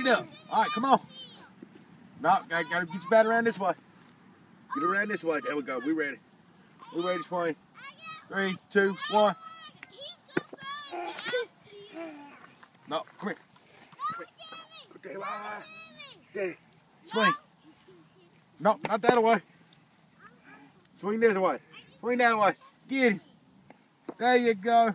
it up. All right, come on. No, gotta, gotta get your bat around this way. Get around this way. There we go. We ready. We ready to swing. Three, two, one. No, come here. Come here. Swing. No, not that way. Swing this way. Swing that way. Get him. There you go.